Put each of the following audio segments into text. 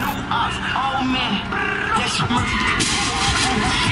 new ops. Oh man, that's your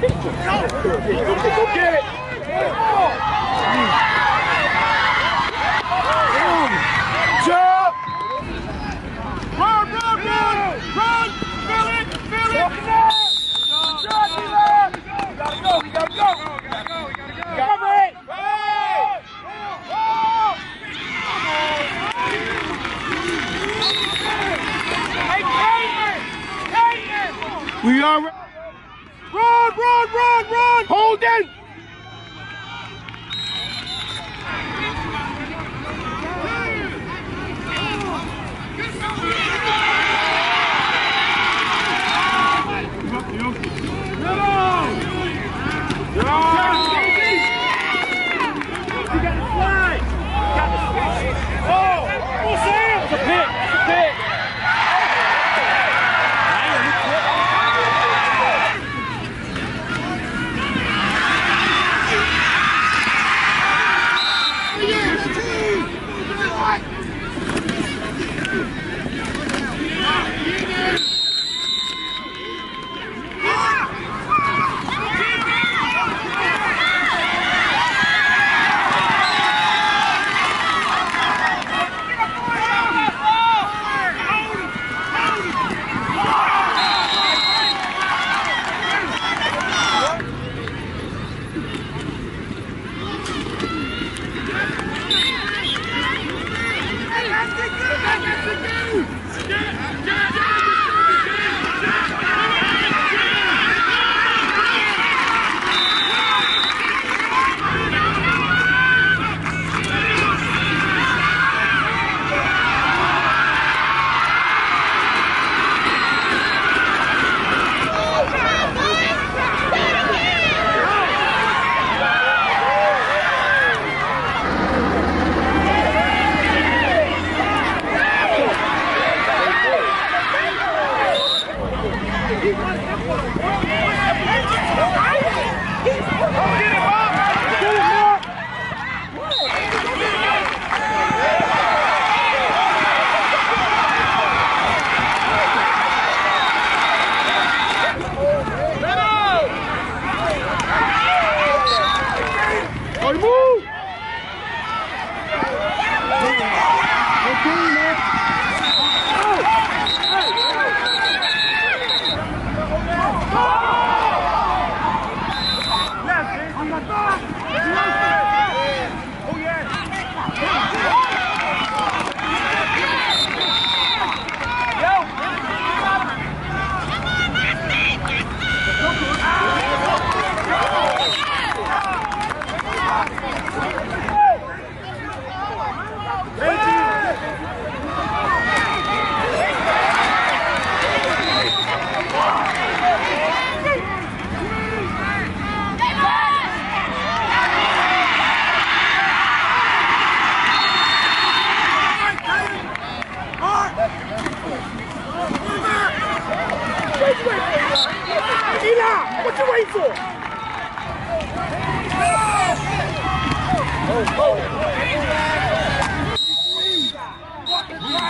Go get it. Run, run, run! Run! It! It! Gotta go, gotta go! Gotta go, gotta go! Cover it! We are. Run, run, run, run! Hold it! Eli,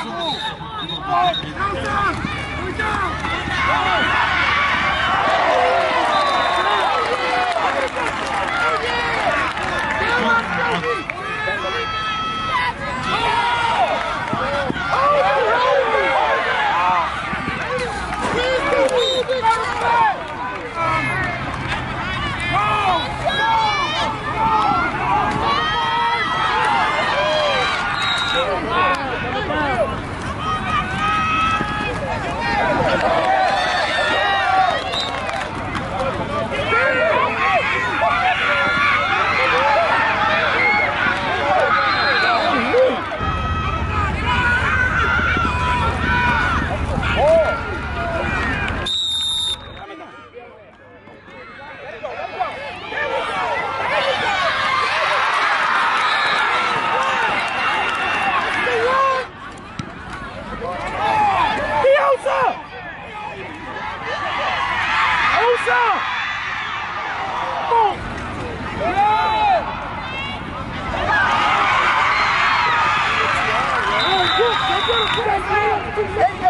Move! Move! Down, down! Move down! Hey,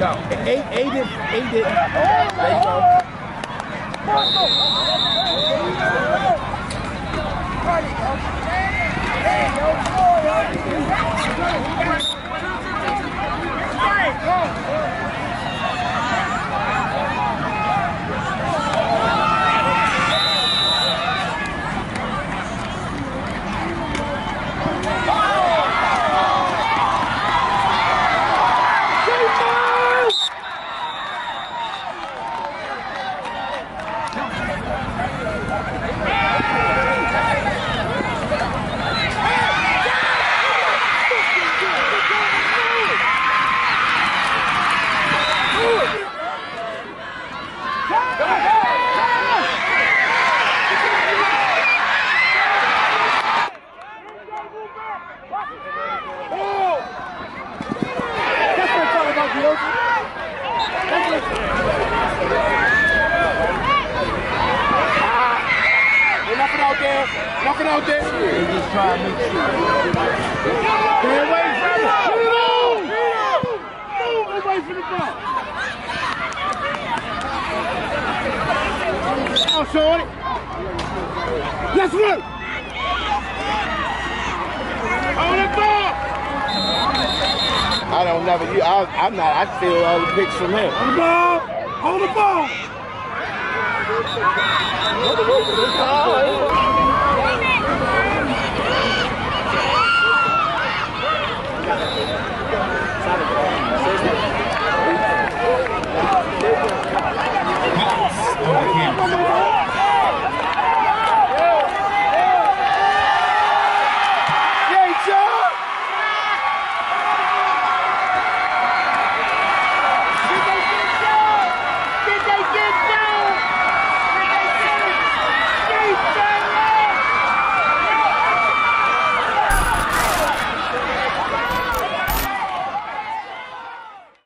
No, eight, eight didn't. Eight didn't. There you go. There you go. Nothing out there. They just try to make sure. Stay away from it. Put it on. Move away from the ball. Now, Shorty. Let's work. Hold the ball. I don't never. You, I, I'm not. I steal all the picks from him. Hold the ball. Hold the ball.